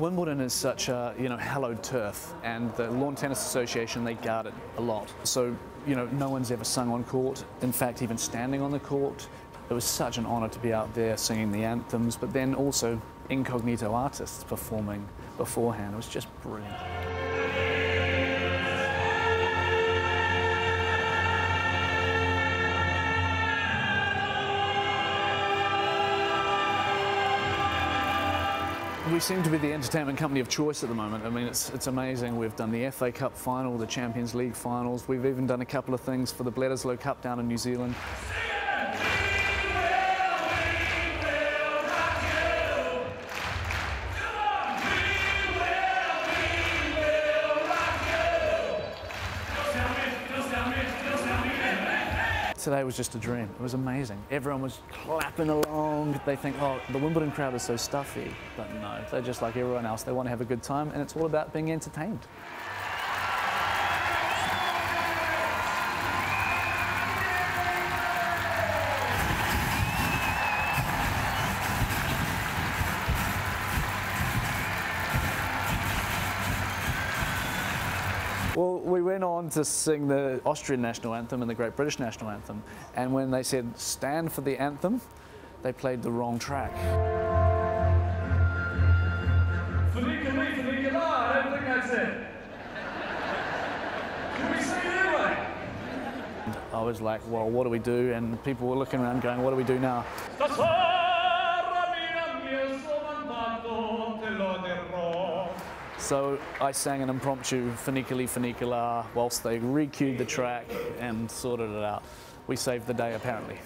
Wimbledon is such a you know hallowed turf, and the Lawn Tennis Association they guard it a lot. So you know no one's ever sung on court. In fact, even standing on the court, it was such an honour to be out there singing the anthems, but then also incognito artists performing beforehand. It was just brilliant. We seem to be the entertainment company of choice at the moment. I mean, it's, it's amazing. We've done the FA Cup final, the Champions League finals. We've even done a couple of things for the Bledisloe Cup down in New Zealand. Today was just a dream. It was amazing. Everyone was clapping along. They think, oh, the Wimbledon crowd is so stuffy. But no, they're just like everyone else. They want to have a good time, and it's all about being entertained. Well, we went on to sing the Austrian national anthem and the Great British national anthem. And when they said stand for the anthem, they played the wrong track. Fanika me, Fanika la, I don't think that's it. Can we sing it anyway? I was like, well, what do we do? And people were looking around going, what do we do now? So I sang an impromptu Funiculi Funicula whilst they re-cued the track and sorted it out. We saved the day apparently.